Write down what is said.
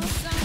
I'm sorry.